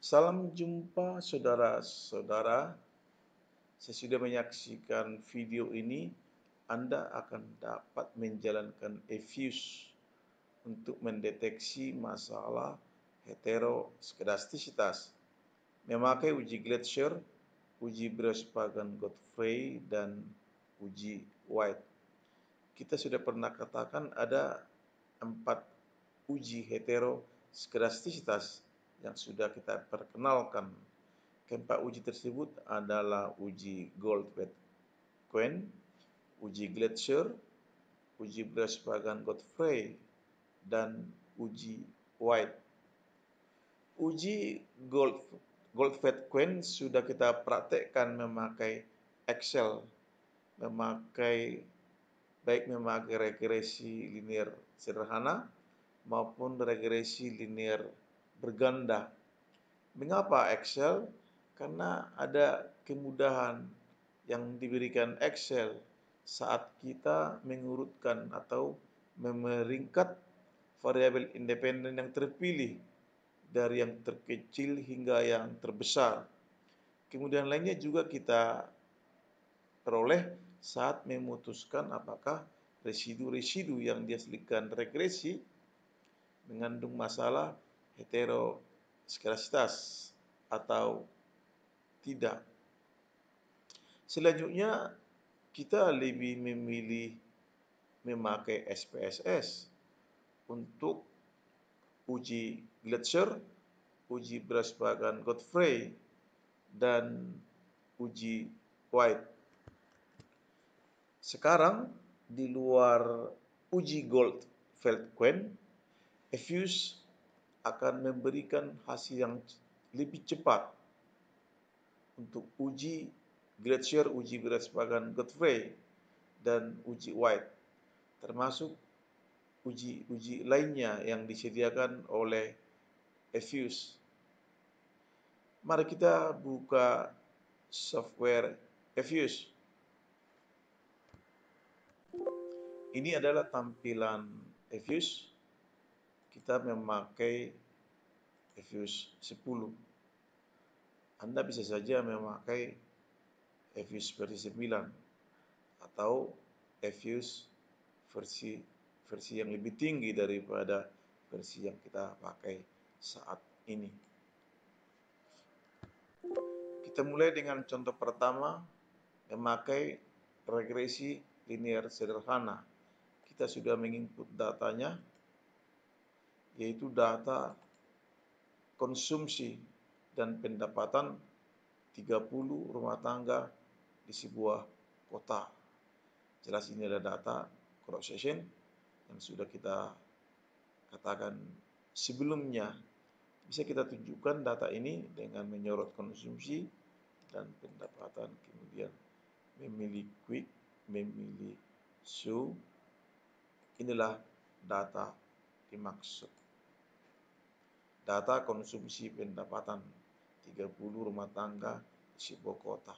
Salam jumpa saudara-saudara. Saya sudah menyaksikan video ini. Anda akan dapat menjalankan EFUS untuk mendeteksi masalah heteroskedastisitas. Memakai uji Glacier, uji Brespagan Godfrey, dan uji White. Kita sudah pernah katakan ada empat uji heteroskedastisitas yang sudah kita perkenalkan. Keempat uji tersebut adalah uji Goldwet Queen, uji Glacier, uji Brespagan Godfrey, dan uji White. Uji Gold Goldwet Queen sudah kita praktekkan memakai Excel, memakai baik memakai regresi linear sederhana maupun regresi linear berganda. Mengapa Excel? Karena ada kemudahan yang diberikan Excel saat kita mengurutkan atau memeringkat variabel independen yang terpilih dari yang terkecil hingga yang terbesar. Kemudian lainnya juga kita peroleh saat memutuskan apakah residu-residu yang dihasilkan regresi mengandung masalah heteroskedasitas atau tidak. Selanjutnya kita lebih memilih memakai SPSS untuk uji Glacier, uji Bresbagan Godfrey, dan uji White. Sekarang di luar uji Goldfeld-Quinn, Effuse akan memberikan hasil yang lebih cepat untuk uji Glacier, uji Brespagan Godfrey, dan uji White, termasuk uji-uji lainnya yang disediakan oleh Effuse. Mari kita buka software Effuse. Ini adalah tampilan Effuse kita memakai Efuse 10. Anda bisa saja memakai Efuse versi 9 atau Efuse versi versi yang lebih tinggi daripada versi yang kita pakai saat ini. Kita mulai dengan contoh pertama memakai regresi linear sederhana. Kita sudah menginput datanya yaitu data konsumsi dan pendapatan 30 rumah tangga di sebuah kota. Jelas ini adalah data cross section yang sudah kita katakan sebelumnya. Bisa kita tunjukkan data ini dengan menyorot konsumsi dan pendapatan, kemudian memilih quick, memilih show. Inilah data dimaksud data konsumsi pendapatan 30 rumah tangga di kota.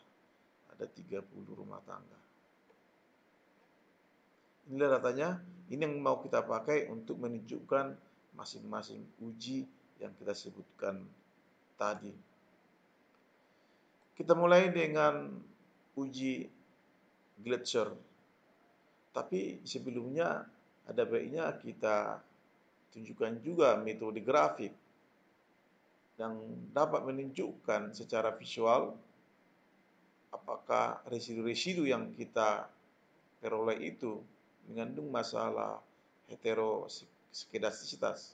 Ada 30 rumah tangga. Inilah datanya, ini yang mau kita pakai untuk menunjukkan masing-masing uji yang kita sebutkan tadi. Kita mulai dengan uji Glacier. Tapi sebelumnya ada baiknya kita tunjukkan juga metode grafik yang dapat menunjukkan secara visual apakah residu-residu yang kita peroleh itu mengandung masalah heteroskedastisitas.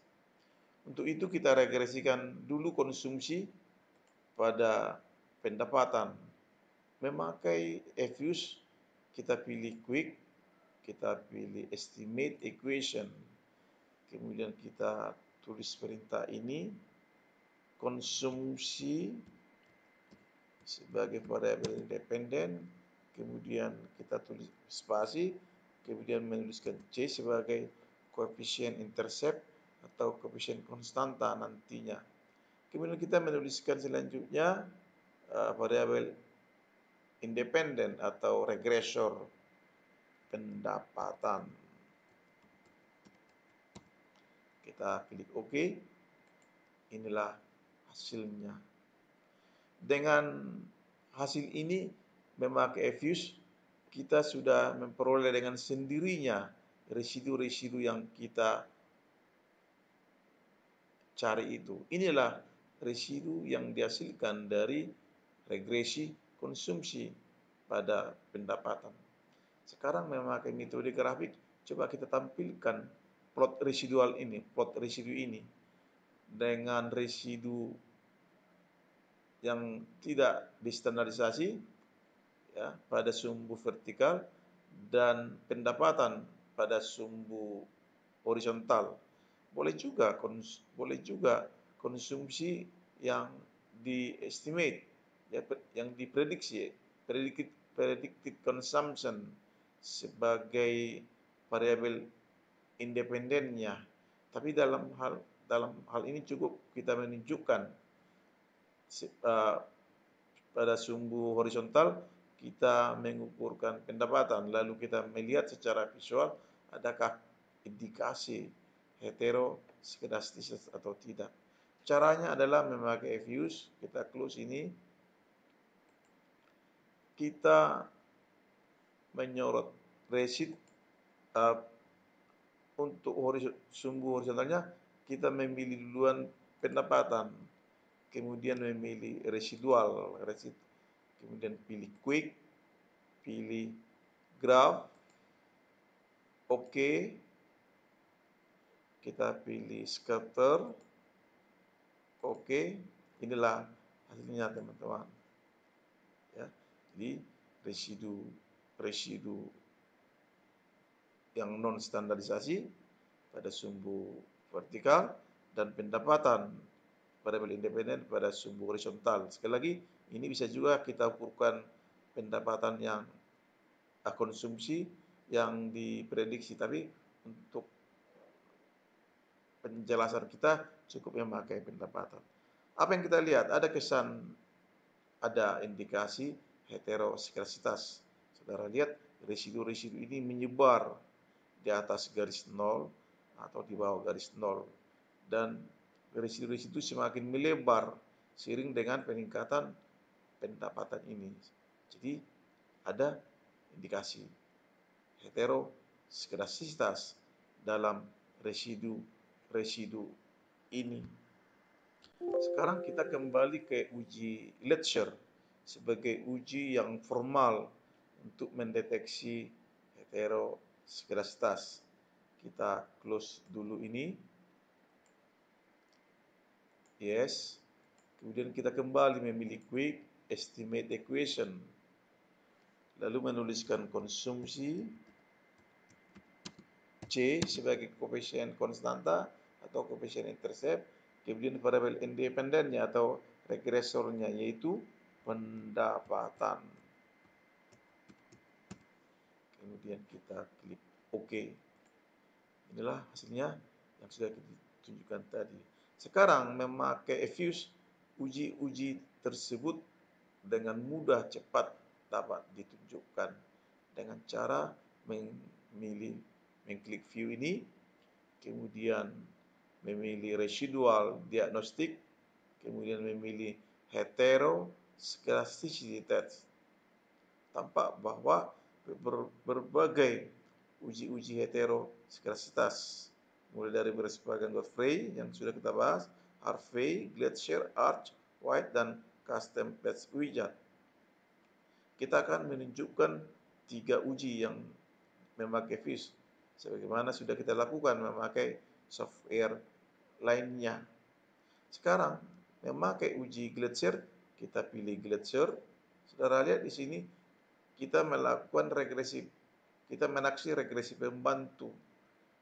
Untuk itu kita regresikan dulu konsumsi pada pendapatan. Memakai EFUS, kita pilih quick, kita pilih estimate equation. Kemudian kita tulis perintah ini konsumsi sebagai variabel independen, kemudian kita tulis spasi, kemudian menuliskan C sebagai koefisien intercept atau koefisien konstanta nantinya. Kemudian kita menuliskan selanjutnya uh, variabel independen atau regresor pendapatan. Kita klik OK. Inilah hasilnya. Dengan hasil ini memakai Fuse kita sudah memperoleh dengan sendirinya residu-residu yang kita cari itu. Inilah residu yang dihasilkan dari regresi konsumsi pada pendapatan. Sekarang memakai metode grafik, coba kita tampilkan plot residual ini, plot residu ini dengan residu yang tidak distandarisasi ya pada sumbu vertikal dan pendapatan pada sumbu horizontal. Boleh juga kons boleh juga konsumsi yang di-estimate ya yang diprediksi predicted predicted consumption sebagai variabel independennya. Tapi dalam hal dalam hal ini cukup kita menunjukkan uh, pada sumbu horizontal kita mengukurkan pendapatan lalu kita melihat secara visual adakah indikasi heteroskedastis atau tidak. Caranya adalah memakai fuse, kita close ini. Kita menyorot resit uh, untuk horizon, sumbu horizontalnya kita memilih duluan pendapatan, kemudian memilih residual, resit, kemudian pilih quick, pilih graph, oke, kita pilih scatter, Oke, inilah hasilnya teman-teman. Ya, jadi residu residu yang non standarisasi pada sumbu vertikal dan pendapatan variabel independen pada sumbu horizontal. Sekali lagi, ini bisa juga kita ukurkan pendapatan yang konsumsi yang diprediksi, tapi untuk penjelasan kita cukup memakai pendapatan. Apa yang kita lihat? Ada kesan, ada indikasi heteroskrasitas. Saudara lihat residu-residu ini menyebar di atas garis nol atau di bawah garis nol dan residu-residu semakin melebar seiring dengan peningkatan pendapatan ini. Jadi ada indikasi heteroskrasitas dalam residu-residu ini. Sekarang kita kembali ke uji Letcher sebagai uji yang formal untuk mendeteksi heteroskedastas. Kita close dulu ini. Yes. Kemudian kita kembali memilih quick estimate equation. Lalu menuliskan konsumsi C sebagai koefisien konstanta atau koefisien intercept, kemudian variabel independennya atau regresornya yaitu pendapatan. Kemudian kita klik OK. Inilah hasilnya yang sudah kita tunjukkan tadi. Sekarang memakai Fuse, uji-uji tersebut dengan mudah cepat dapat ditunjukkan. Dengan cara memilih mengklik view ini, kemudian memilih residual diagnostik, kemudian memilih hetero scarcity Tampak bahwa berbagai uji-uji hetero skarsitas mulai dari Berespagan Godfrey yang sudah kita bahas, Harvey, Glacier, Arch, White, dan Custom Patch Wizard. Kita akan menunjukkan tiga uji yang memakai FIS sebagaimana sudah kita lakukan memakai software lainnya. Sekarang memakai uji Glacier, kita pilih Glacier. Saudara lihat di sini kita melakukan regresi, kita menaksi regresi pembantu.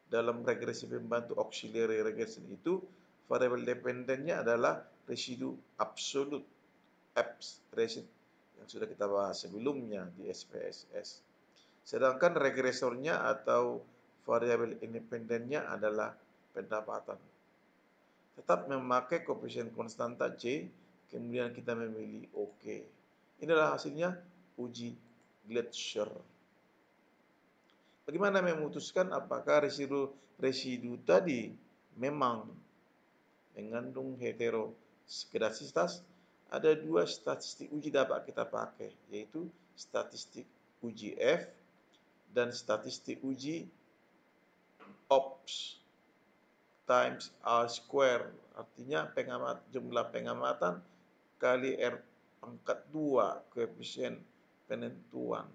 Dalam regresi pembantu auxiliary regression itu variabel dependennya adalah residu absolut resid yang sudah kita bahas sebelumnya di SPSS. Sedangkan regresornya atau variabel independennya adalah pendapatan. Tetap memakai koefisien konstanta C, kemudian kita memilih OK. Inilah hasilnya uji Gletscher. Bagaimana memutuskan apakah residu residu tadi memang mengandung hetero skedasitas, ada dua statistik uji dapat kita pakai, yaitu statistik uji F dan statistik uji OPS times R square. Artinya pengamat, jumlah pengamatan kali R pangkat 2 koefisien penentuan.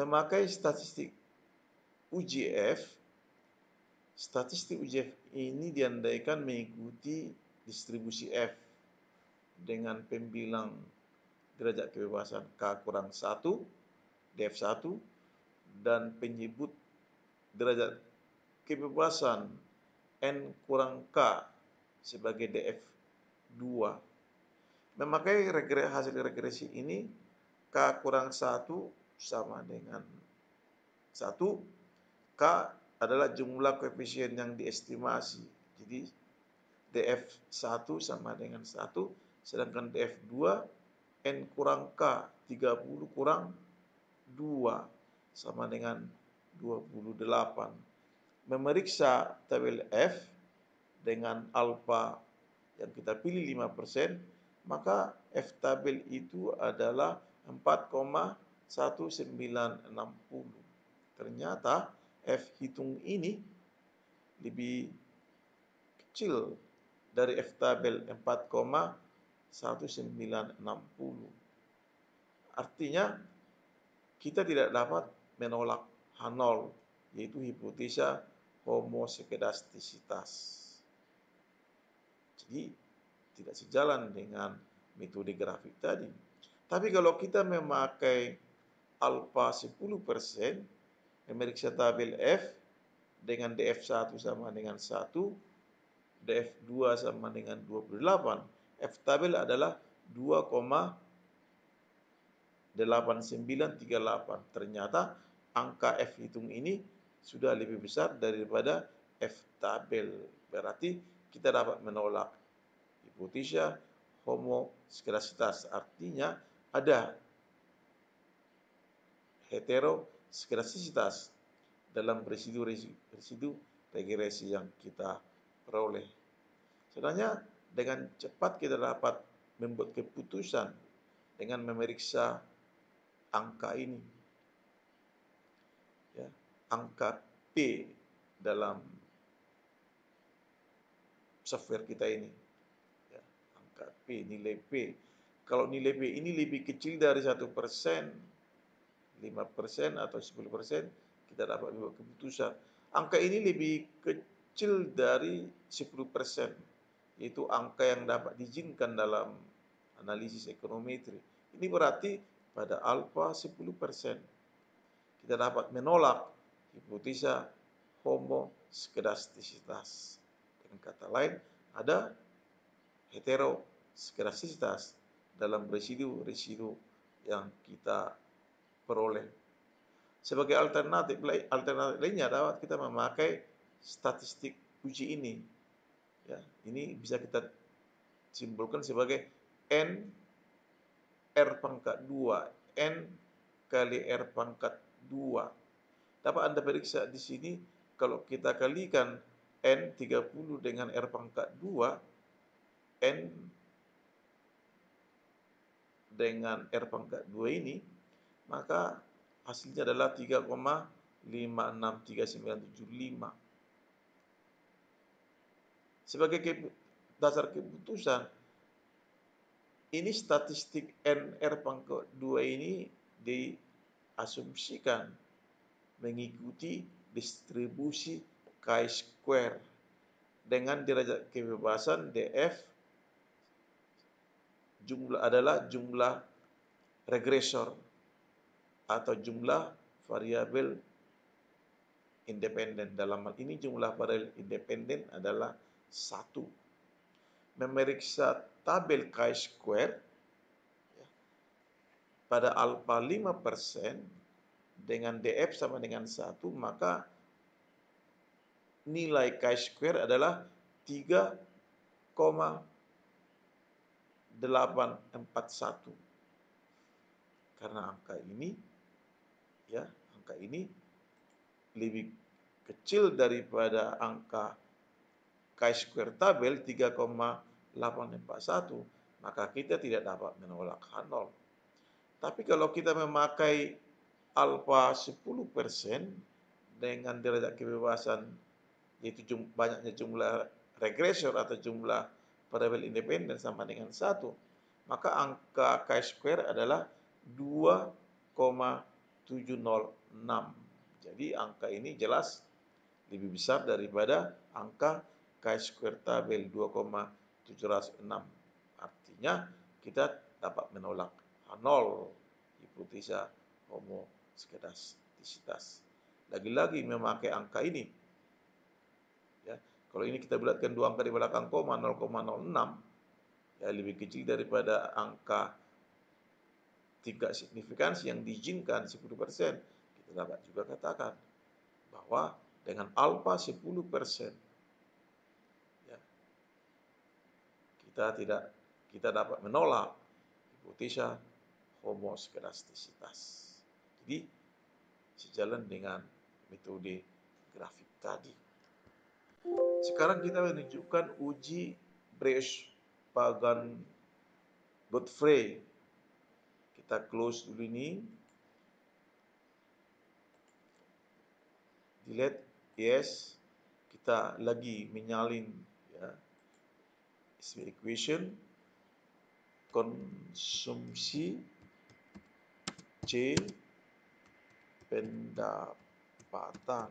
Memakai statistik UGF, statistik UGF ini diandaikan mengikuti distribusi F dengan pembilang derajat kebebasan K kurang 1, DF1, dan penyebut derajat kebebasan N kurang K sebagai DF2. Memakai regre, hasil regresi ini K kurang 1 sama dengan 1. K adalah jumlah koefisien yang diestimasi. Jadi DF1 sama dengan 1, sedangkan DF2 N kurang K 30 kurang 2 sama dengan 28. Memeriksa tabel F dengan alfa yang kita pilih 5%, maka F tabel itu adalah 4,1960. Ternyata F hitung ini lebih kecil dari F tabel 4,1960. Artinya kita tidak dapat menolak H0 yaitu hipotesa homosekedastisitas. Jadi tidak sejalan dengan metode grafik tadi. Tapi kalau kita memakai alfa 10%, memeriksa tabel F dengan DF1 sama dengan 1, DF2 sama dengan 28, F tabel adalah 2,8938. Ternyata angka F hitung ini sudah lebih besar daripada F tabel. Berarti kita dapat menolak hipotesa homoskedasitas. Artinya ada heteroskedasitas dalam residu-residu regresi yang kita peroleh. Sebenarnya dengan cepat kita dapat membuat keputusan dengan memeriksa angka ini angka P dalam software kita ini. Ya, angka P, nilai P. Kalau nilai P ini lebih kecil dari satu persen, lima persen atau sepuluh persen, kita dapat membuat keputusan. Angka ini lebih kecil dari sepuluh persen, yaitu angka yang dapat diizinkan dalam analisis ekonometri. Ini berarti pada alfa 10 persen kita dapat menolak hipotesa homoskedastisitas. Dengan kata lain, ada heteroskedastisitas dalam residu-residu yang kita peroleh. Sebagai alternatif, alternatif lainnya dapat kita memakai statistik uji ini. Ya, ini bisa kita simpulkan sebagai N R pangkat 2, N kali R pangkat 2 dapat Anda periksa di sini kalau kita kalikan N30 dengan R pangkat 2 N dengan R pangkat 2 ini maka hasilnya adalah 3,563975 sebagai dasar keputusan ini statistik NR pangkat 2 ini diasumsikan mengikuti distribusi chi-square dengan derajat kebebasan df jumlah adalah jumlah regresor atau jumlah variabel independen. Dalam hal ini jumlah variabel independen adalah satu. Memeriksa tabel chi-square ya, pada alfa 5 persen dengan DF sama dengan 1, maka nilai chi-square adalah 3,841. Karena angka ini ya, angka ini lebih kecil daripada angka chi-square tabel 3,841, maka kita tidak dapat menolak H0. Tapi kalau kita memakai alfa 10% dengan derajat kebebasan yaitu jum, banyaknya jumlah regresor atau jumlah variabel independen sama dengan satu, maka angka chi-square adalah 2,706. Jadi angka ini jelas lebih besar daripada angka chi-square tabel 2,706. Artinya kita dapat menolak H0 hipotesa homoskedastisitas. Lagi-lagi memakai angka ini. Ya, kalau ini kita bulatkan dua angka di belakang koma 0,06 ya lebih kecil daripada angka tingkat signifikansi yang diizinkan 10%, kita dapat juga katakan bahwa dengan alfa 10%, ya, kita tidak kita dapat menolak hipotesa homoskedastisitas. Jadi sejalan dengan metode grafik tadi. Sekarang kita menunjukkan uji Bresch Pagan Godfrey kita close dulu ini. Delete yes. Kita lagi menyalin ya equation. Konsumsi C pendapatan.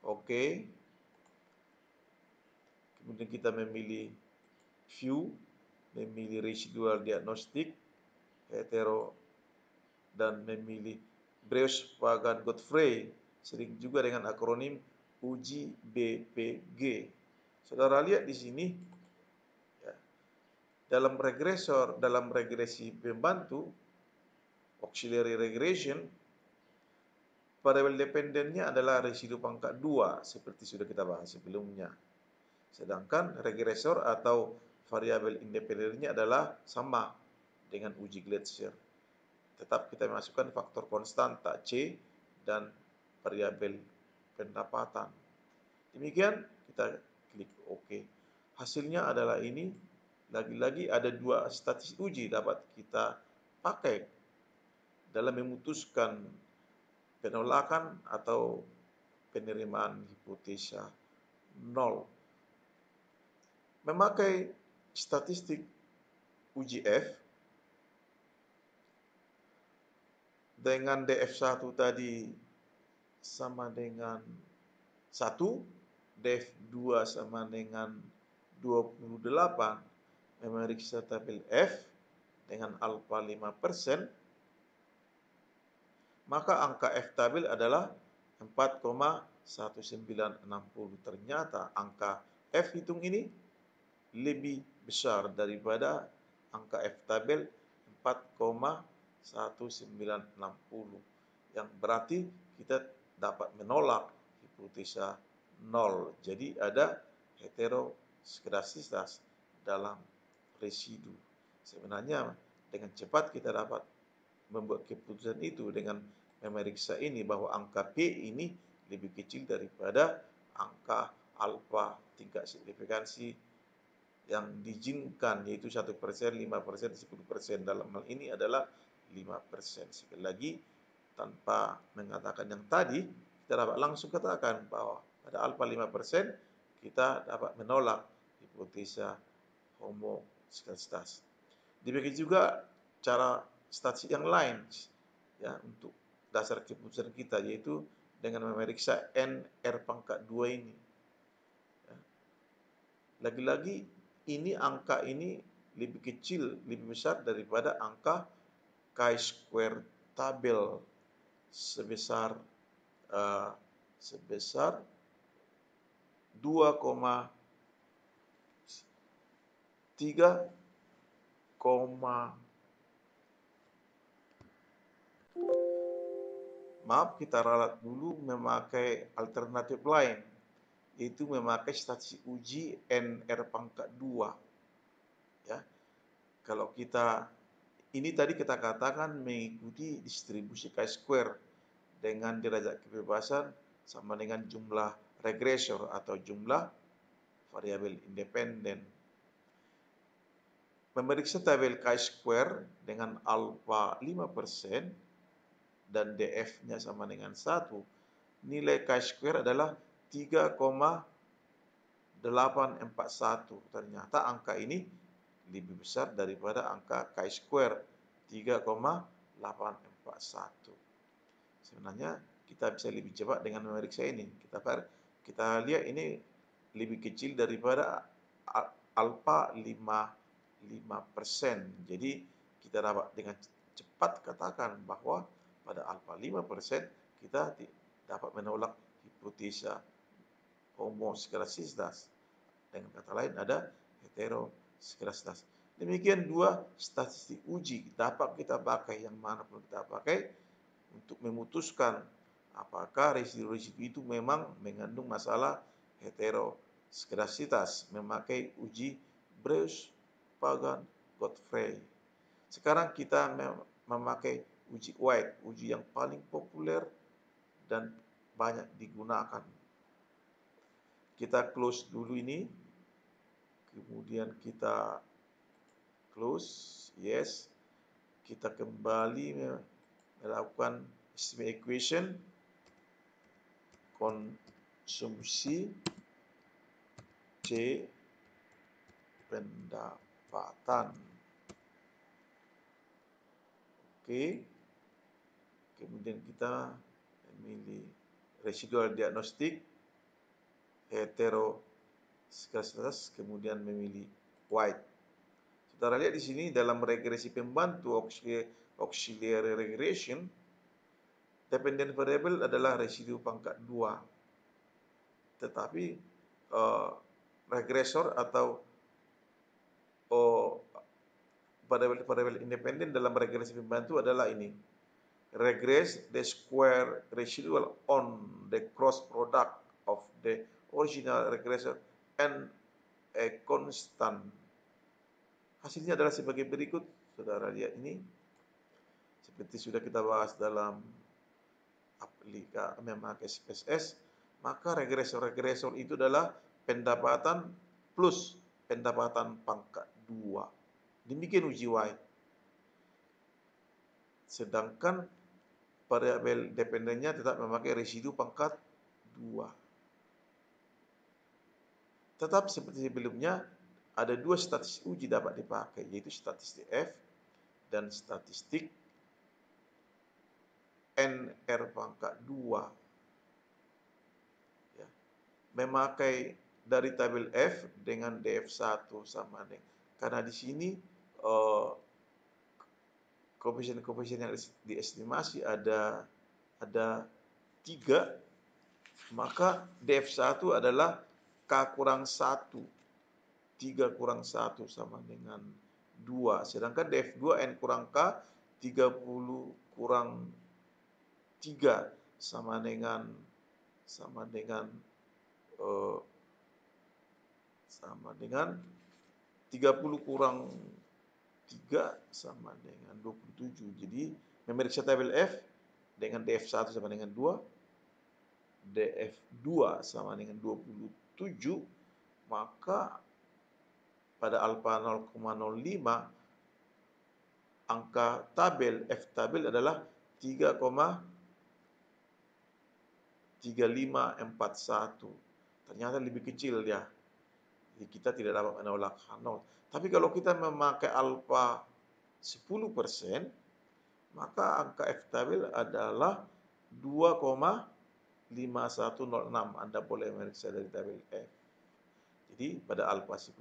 Oke. Okay. kemudian kita memilih view memilih residual diagnostik hetero dan memilih Breus Pagan Godfrey sering juga dengan akronim uji BPG. Saudara lihat di sini ya, dalam regresor dalam regresi pembantu auxiliary regression variabel dependennya adalah residu pangkat 2 seperti sudah kita bahas sebelumnya. Sedangkan regresor atau variabel independennya adalah sama dengan uji Glacier. Tetap kita masukkan faktor konstan tak C dan variabel pendapatan. Demikian kita klik OK. Hasilnya adalah ini. Lagi-lagi ada dua statistik uji dapat kita pakai dalam memutuskan penolakan atau penerimaan hipotesa nol. Memakai statistik uji F dengan DF1 tadi sama dengan 1, DF2 sama dengan 28, memeriksa tabel F dengan alfa 5%, maka angka F tabel adalah 4,1960. Ternyata angka F hitung ini lebih besar daripada angka F tabel 4,1960. 1960 yang berarti kita dapat menolak hipotesa nol. Jadi ada heteroskedastisitas dalam residu. Sebenarnya dengan cepat kita dapat membuat keputusan itu dengan memeriksa ini bahwa angka P ini lebih kecil daripada angka alfa tingkat signifikansi yang diizinkan yaitu 1%, 5%, 10% dalam hal ini adalah 5%. Sekali lagi, tanpa mengatakan yang tadi, kita dapat langsung katakan bahwa pada alfa 5% kita dapat menolak hipotesa homoscedastas. Demikian juga cara statistik yang lain ya untuk dasar keputusan kita yaitu dengan memeriksa n r pangkat 2 ini. Ya. Lagi-lagi ini angka ini lebih kecil, lebih besar daripada angka chi-square tabel sebesar uh, sebesar 2,3 maaf kita ralat dulu memakai alternatif lain yaitu memakai statistik uji NR pangkat 2 ya. Kalau kita ini tadi kita katakan mengikuti distribusi chi-square dengan derajat kebebasan sama dengan jumlah regresor atau jumlah variabel independen. Memeriksa tabel chi-square dengan alfa 5% dan df-nya sama dengan 1, nilai chi-square adalah 3,841. Ternyata angka ini lebih besar daripada angka chi-square 3,841. Sebenarnya kita bisa lebih cepat dengan memeriksa ini. Kita kita lihat ini lebih kecil daripada alfa 5 5%. Jadi kita dapat dengan cepat katakan bahwa pada alfa 5% kita dapat menolak hipotesa homoskerasitas. Dengan kata lain ada heteroskerasitas. Demikian dua statistik uji dapat kita pakai yang mana pun kita pakai untuk memutuskan apakah residu-residu itu memang mengandung masalah heteroskerasitas memakai uji Breus Pagan Godfrey. Sekarang kita memakai uji White, uji yang paling populer dan banyak digunakan. Kita close dulu ini. Kemudian kita close, yes. Kita kembali melakukan estimate equation konsumsi C pendapat pendapatan. Oke. Kemudian kita memilih residual diagnostik heteroskasitas kemudian memilih white. Saudara lihat di sini dalam regresi pembantu auxiliary regression dependent variable adalah residu pangkat 2. Tetapi uh, regresor atau oh, variabel independen dalam regresi pembantu adalah ini. Regress the square residual on the cross product of the original regressor and a constant. Hasilnya adalah sebagai berikut. Saudara lihat ini. Seperti sudah kita bahas dalam aplika memakai SPSS, maka regresor-regresor itu adalah pendapatan plus pendapatan pangkat dua. Demikian uji Y. Sedangkan variabel dependennya tetap memakai residu pangkat dua. Tetap seperti sebelumnya, ada dua statistik uji dapat dipakai, yaitu statistik F dan statistik NR pangkat 2. Ya. Memakai dari tabel F dengan DF1 sama dengan karena di sini uh, koefisien-koefisien yang diestimasi ada ada tiga, maka DF1 adalah Kurang 1. 3 kurang 1 sama dengan 2. Sedangkan DF2 N kurang K 30 kurang 3 sama dengan sama dengan uh, sama dengan 30 kurang 3 sama dengan 27. Jadi memeriksa tabel F dengan DF1 sama dengan 2, DF2 sama dengan 27, maka pada alfa 0,05 angka tabel F tabel adalah 3,3541. Ternyata lebih kecil ya kita tidak dapat menolak nol. Tapi kalau kita memakai alfa 10%, maka angka F tabel adalah 2,5106. Anda boleh meriksa dari tabel F. Jadi pada alfa 10%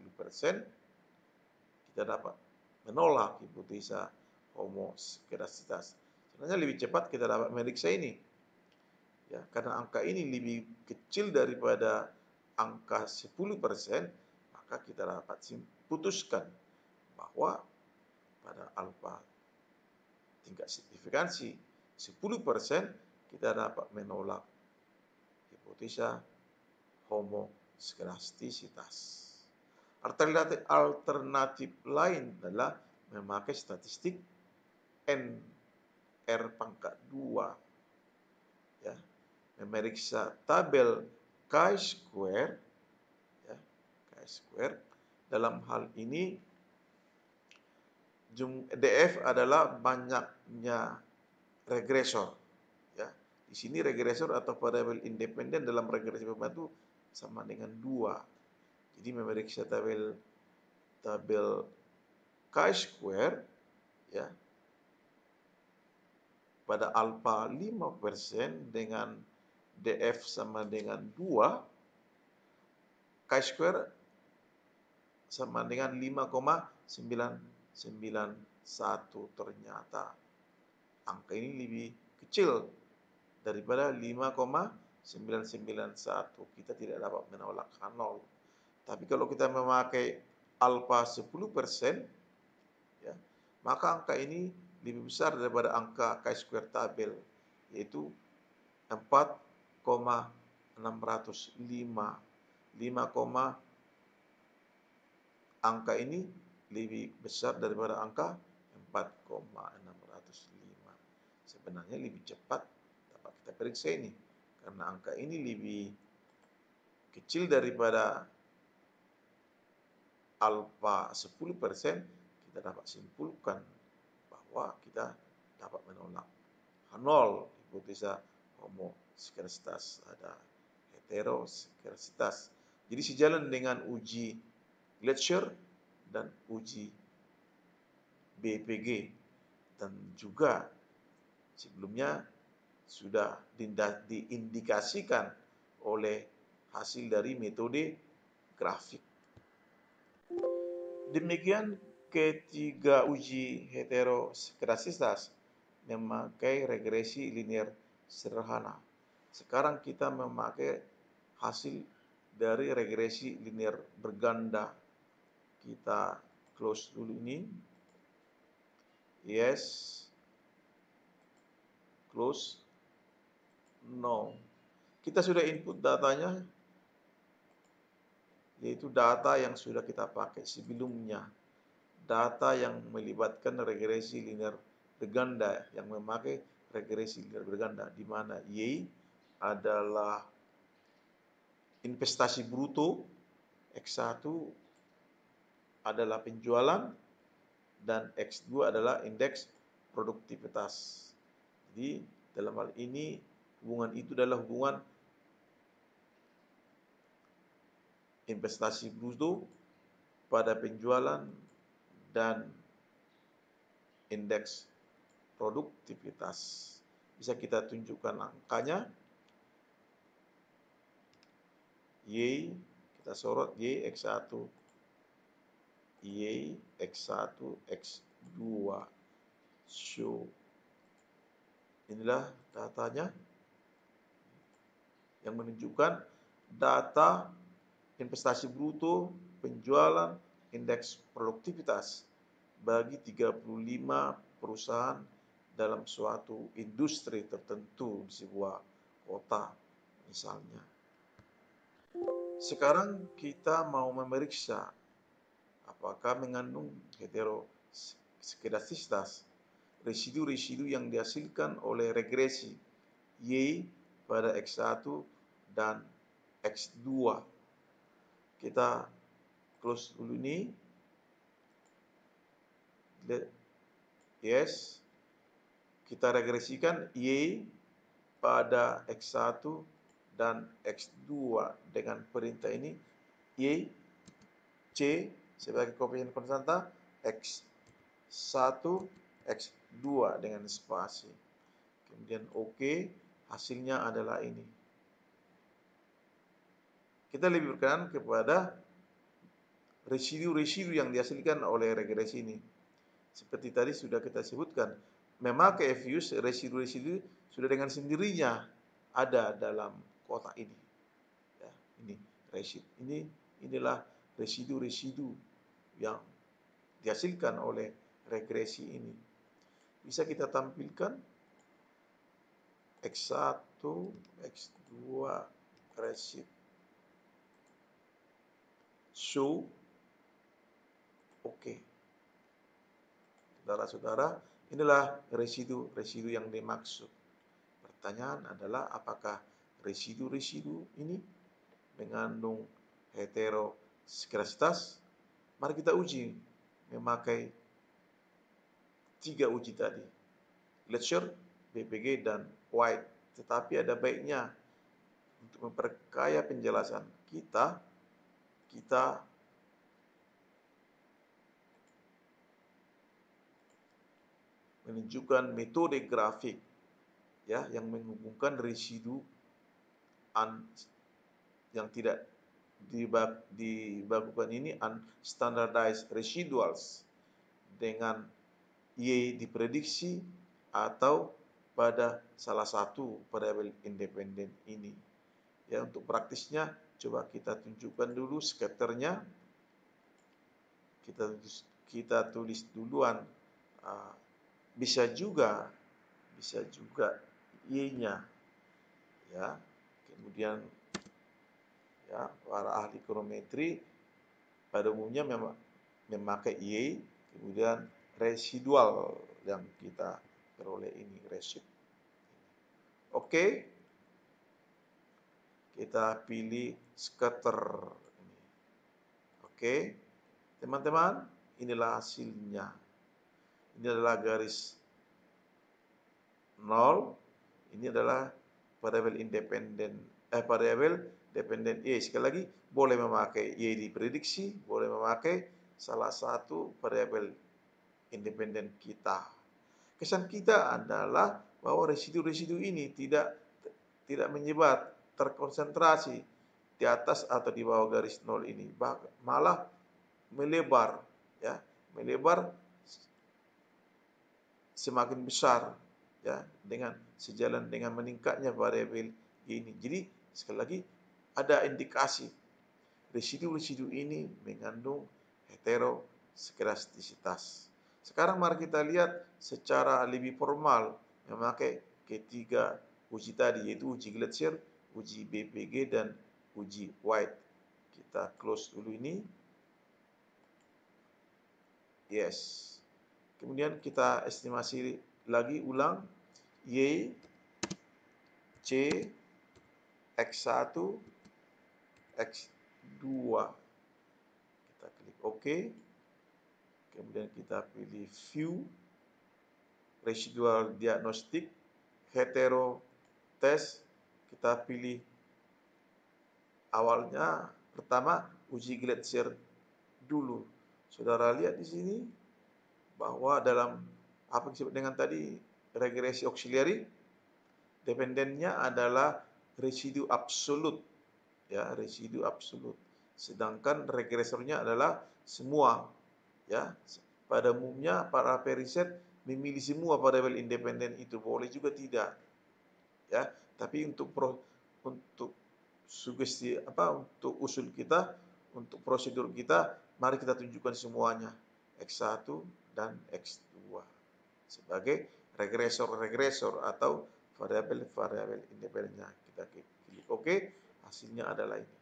kita dapat menolak hipotesa homoskerasitas. Sebenarnya lebih cepat kita dapat meriksa ini. Ya, karena angka ini lebih kecil daripada angka 10%, maka kita dapat putuskan bahwa pada alfa tingkat signifikansi 10% kita dapat menolak hipotesa homoskedastisitas. Alternatif, alternatif lain adalah memakai statistik N R pangkat 2 ya, memeriksa tabel chi-square chi-square. Dalam hal ini DF adalah banyaknya regresor. Di sini regresor atau variabel independen dalam regresi pembantu sama dengan dua. Jadi memeriksa tabel tabel chi-square ya pada alfa 5% dengan DF sama dengan 2 chi-square sama dengan 5,991 ternyata angka ini lebih kecil daripada 5,991 kita tidak dapat menolak nol. Tapi kalau kita memakai alfa 10% ya maka angka ini lebih besar daripada angka chi-square tabel yaitu 4,605 5, angka ini lebih besar daripada angka 4,605 sebenarnya lebih cepat periksa ini. Karena angka ini lebih kecil daripada alfa 10% kita dapat simpulkan bahwa kita dapat menolak. Nol hipotesa homoskersitas ada heteroskersitas jadi sejalan dengan uji Gletscher dan uji BPG dan juga sebelumnya sudah diindikasikan oleh hasil dari metode grafik. Demikian ketiga uji heteroskedasitas memakai regresi linear sederhana. Sekarang kita memakai hasil dari regresi linear berganda. Kita close dulu ini. Yes. Close. No. Kita sudah input datanya. Yaitu data yang sudah kita pakai sebelumnya data yang melibatkan regresi linear berganda yang memakai regresi linear berganda di mana Y adalah investasi bruto, X1 adalah penjualan dan X2 adalah indeks produktivitas. Jadi dalam hal ini hubungan itu adalah hubungan investasi bruto pada penjualan dan indeks produktivitas. Bisa kita tunjukkan angkanya. Y, kita sorot Y, X1, Y, X1, X2. Show. Inilah datanya yang menunjukkan data investasi bruto, penjualan, indeks produktivitas bagi 35 perusahaan dalam suatu industri tertentu di sebuah kota misalnya. Sekarang kita mau memeriksa apakah mengandung heteroskedastisitas residu-residu yang dihasilkan oleh regresi Y pada X1 dan X2. Kita close dulu ini. Yes. Kita regresikan Y pada X1 dan X2 dengan perintah ini. Y C sebagai koefisien konstanta X1 X2 dengan spasi. Kemudian OK hasilnya adalah ini kita lebih berkenan kepada residu-residu yang dihasilkan oleh regresi ini. Seperti tadi sudah kita sebutkan, memakai FUS residu-residu sudah dengan sendirinya ada dalam kotak ini. Ya, ini residu. Ini inilah residu-residu yang dihasilkan oleh regresi ini. Bisa kita tampilkan X1, X2, residu. Show Oke. Saudara-saudara, inilah residu-residu yang dimaksud. Pertanyaan adalah apakah residu-residu ini mengandung hetero skerasitas, mari kita uji memakai tiga uji tadi. Gletscher, BPG, dan White. Tetapi ada baiknya untuk memperkaya penjelasan kita, kita menunjukkan metode grafik ya yang menghubungkan residu un, yang tidak dibakukan ini unstandardized residuals dengan Y diprediksi atau pada salah satu variabel independen ini. Ya, untuk praktisnya coba kita tunjukkan dulu skaternya. Kita kita tulis duluan uh, bisa juga bisa juga y-nya ya kemudian ya para ahli kronometri pada umumnya memang memakai y kemudian residual yang kita peroleh ini resid oke. Kita pilih scatter oke. Teman-teman inilah hasilnya. Ini adalah garis 0 ini adalah variabel independen eh variabel dependen y sekali lagi boleh memakai y diprediksi boleh memakai salah satu variabel independen kita kesan kita adalah bahwa residu-residu ini tidak tidak menyebar terkonsentrasi di atas atau di bawah garis nol ini malah melebar ya melebar semakin besar ya dengan sejalan dengan meningkatnya variabel ini. Jadi sekali lagi ada indikasi residu-residu ini mengandung heterosklerastisitas. Sekarang mari kita lihat secara lebih formal memakai ketiga uji tadi yaitu uji Gletscher, uji BPG dan uji White. Kita close dulu ini. Yes. Kemudian kita estimasi lagi ulang Y, C, X1, X2. Kita klik OK. Kemudian kita pilih View, Residual Diagnostic, Hetero Test. Kita pilih awalnya pertama uji Gletscher dulu. Saudara lihat di sini bahwa dalam apa yang disebut dengan tadi regresi auxiliary dependennya adalah residu absolut ya residu absolut sedangkan regresornya adalah semua ya pada umumnya para periset memilih semua variabel independen itu. Boleh juga tidak. Ya tapi untuk pro, untuk sugesti apa untuk usul kita untuk prosedur kita mari kita tunjukkan semuanya. X1 dan X2 sebagai regresor-regresor atau variabel-variabel independennya. Kita klik. OK, hasilnya adalah ini.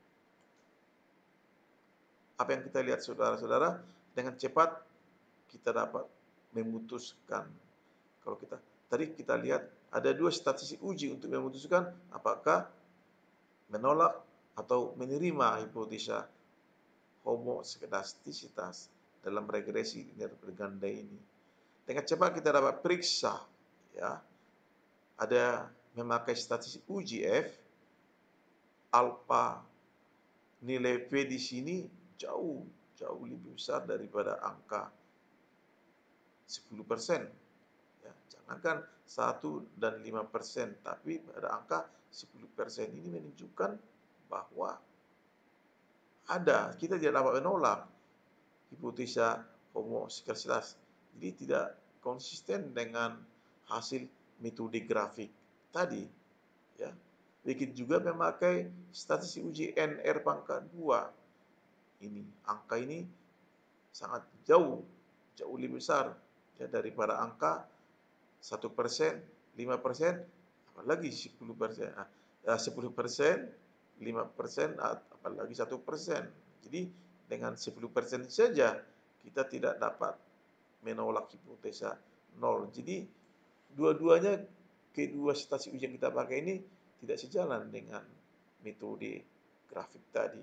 Apa yang kita lihat saudara-saudara, dengan cepat kita dapat memutuskan. Kalau kita tadi kita lihat ada dua statistik uji untuk memutuskan apakah menolak atau menerima hipotesa homoskedastisitas dalam regresi linear berganda ini. Dengan cepat kita dapat periksa ya. Ada memakai statistik UGF alfa nilai V di sini jauh jauh lebih besar daripada angka 10%. Ya, jangankan 1 dan 5%, tapi pada angka 10% ini menunjukkan bahwa ada, kita tidak dapat menolak hipotesa homoseksualitas. Jadi tidak konsisten dengan hasil metode grafik tadi. Ya. Bikin juga memakai statistik uji NR pangkat 2. Ini angka ini sangat jauh, jauh lebih besar ya daripada angka 1 persen, 5 persen, apalagi 10 persen. Nah, 10 persen, 5 persen, apalagi 1 persen. Jadi dengan 10% saja kita tidak dapat menolak hipotesa nol. Jadi dua-duanya kedua stasiun uji yang kita pakai ini tidak sejalan dengan metode grafik tadi.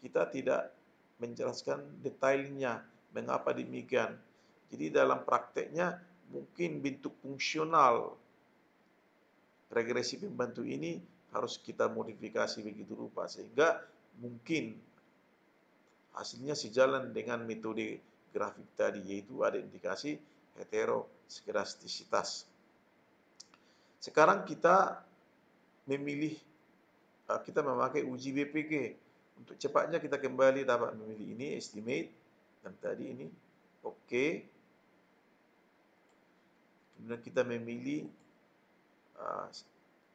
Kita tidak menjelaskan detailnya mengapa demikian. Jadi dalam prakteknya mungkin bentuk fungsional regresi pembantu ini harus kita modifikasi begitu rupa sehingga mungkin hasilnya sejalan dengan metode grafik tadi yaitu ada indikasi heteroskedastisitas. Sekarang kita memilih uh, kita memakai uji BPG untuk cepatnya kita kembali dapat memilih ini estimate dan tadi ini okay. kemudian kita memilih uh,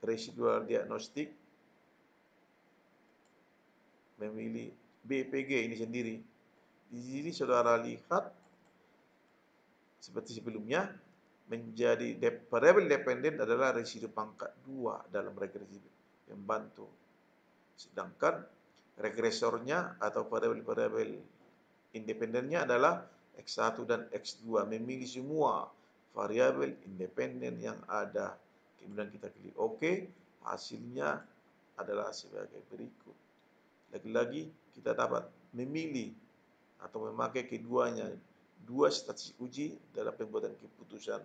residual diagnostik memilih BPG ini sendiri. Di sini saudara lihat seperti sebelumnya menjadi variabel dependen adalah residu pangkat 2 dalam regresi pembantu. Sedangkan regresornya atau variabel-variabel independennya adalah X1 dan X2 memilih semua variabel independen yang ada. Kemudian kita klik OK, hasilnya adalah sebagai berikut. Lagi-lagi kita dapat memilih atau memakai keduanya dua statistik uji dalam pembuatan keputusan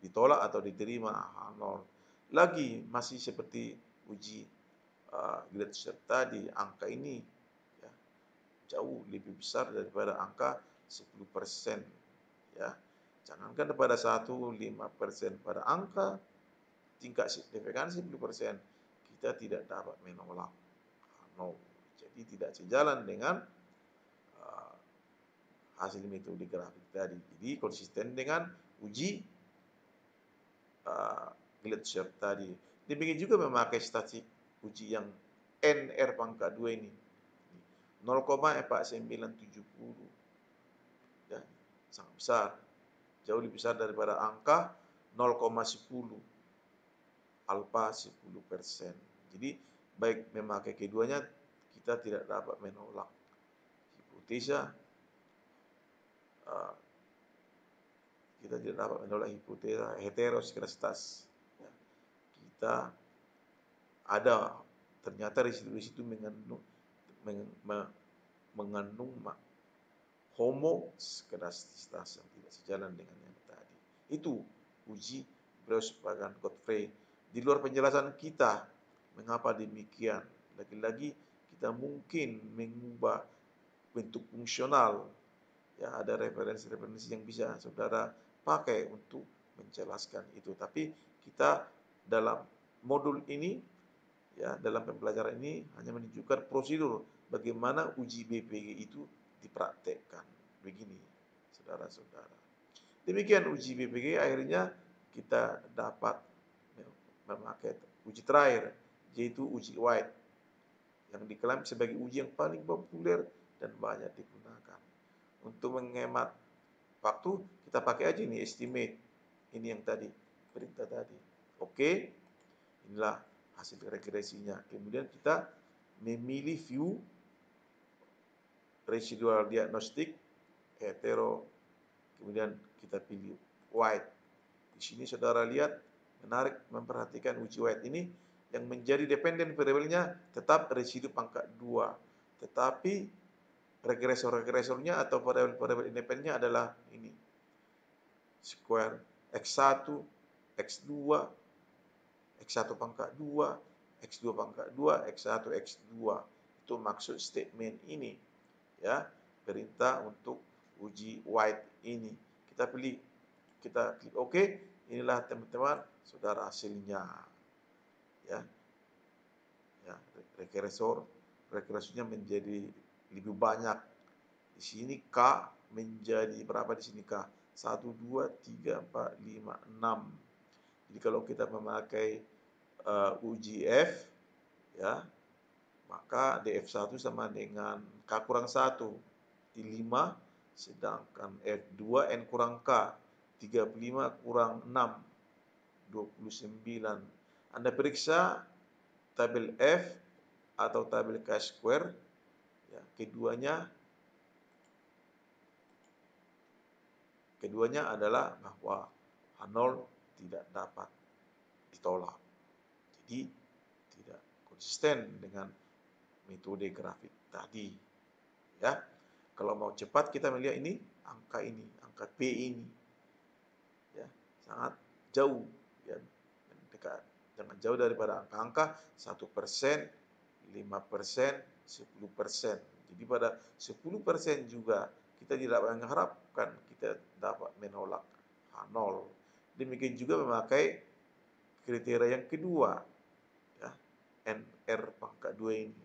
ditolak atau diterima nol. Lagi masih seperti uji uh, tadi angka ini ya, jauh lebih besar daripada angka 10% ya. Jangankan pada 1 5% pada angka tingkat signifikansi 10% kita tidak dapat menolak no. Jadi tidak sejalan dengan uh, hasil metode grafik tadi. Jadi konsisten dengan uji uh, Gletscher tadi. Demikian juga memakai statistik uji yang NR pangkat 2 ini. 0,4970. Ya, sangat besar. Jauh lebih besar daripada angka 0,10 alfa 10 persen. Jadi baik memakai keduanya kita tidak dapat menolak hipotesa uh, kita tidak dapat menolak hipotesa heteroskesitas ya. kita ada ternyata residu-residu mengandung meng, me, mengandung homoskedastisitas yang tidak sejalan dengan yang tadi itu uji Bruce Pagan Godfrey di luar penjelasan kita Mengapa demikian? Lagi-lagi kita mungkin mengubah bentuk fungsional. Ya, ada referensi-referensi yang bisa saudara pakai untuk menjelaskan itu. Tapi kita dalam modul ini, ya dalam pembelajaran ini hanya menunjukkan prosedur bagaimana uji BPG itu dipraktekkan. Begini, saudara-saudara. Demikian uji BPG akhirnya kita dapat memakai uji terakhir yaitu uji White yang diklaim sebagai uji yang paling populer dan banyak digunakan. Untuk menghemat waktu, kita pakai aja ini estimate. Ini yang tadi, perintah tadi. Oke, inilah hasil regresinya. Kemudian kita memilih view residual diagnostik hetero kemudian kita pilih white di sini saudara lihat menarik memperhatikan uji white ini yang menjadi dependen variabelnya tetap residu pangkat 2. Tetapi regresor-regresornya atau variabel-variabel independennya adalah ini. Square X1, X2, X1 pangkat 2, X2 pangkat 2, X1, X2. Itu maksud statement ini. Ya, perintah untuk uji white ini. Kita pilih, kita klik OK. Inilah teman-teman, saudara hasilnya ya ya regresor regresornya menjadi lebih banyak di sini K menjadi berapa di sini K 1 2 3 4 5 6 jadi kalau kita memakai uh, uji F ya maka DF1 sama dengan K kurang 1 di 5 sedangkan F2 N kurang K 35 kurang 6 29 anda periksa tabel F atau tabel K square. Ya, keduanya keduanya adalah bahwa H0 tidak dapat ditolak. Tidak konsisten dengan metode grafik tadi. Ya, kalau mau cepat kita melihat ini angka ini, angka P ini, ya sangat jauh, ya dekat, jangan jauh daripada angka-angka satu persen, lima persen, sepuluh persen. Jadi pada sepuluh persen juga kita tidak mengharapkan kita dapat menolak H0. Demikian juga memakai kriteria yang kedua, NR pangkat 2 ini.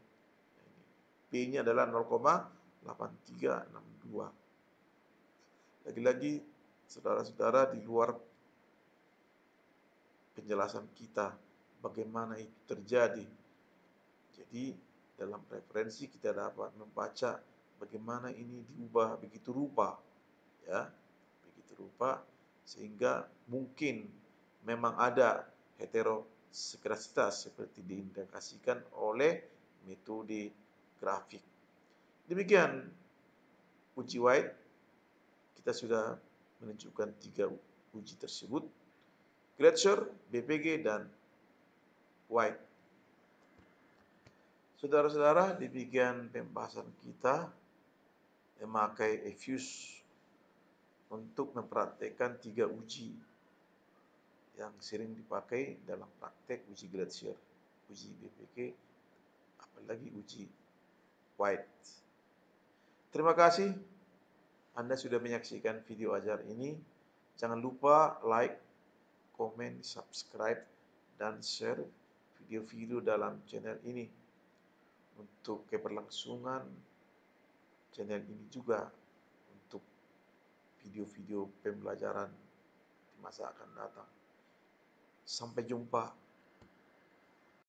P-nya adalah 0,8362. Lagi-lagi, saudara-saudara di luar penjelasan kita bagaimana itu terjadi. Jadi dalam referensi kita dapat membaca bagaimana ini diubah begitu rupa, ya, begitu rupa sehingga mungkin memang ada heterosekrasitas seperti diindikasikan oleh metode grafik. Demikian uji White kita sudah menunjukkan tiga uji tersebut Gretcher, BPG dan White. Saudara-saudara, demikian pembahasan kita memakai EFUSE untuk mempraktekkan tiga uji yang sering dipakai dalam praktek uji Glacier, uji BPK, apalagi uji White. Terima kasih Anda sudah menyaksikan video ajar ini. Jangan lupa like, komen, subscribe, dan share video-video dalam channel ini. Untuk keberlangsungan channel ini juga video-video pembelajaran di masa akan datang. Sampai jumpa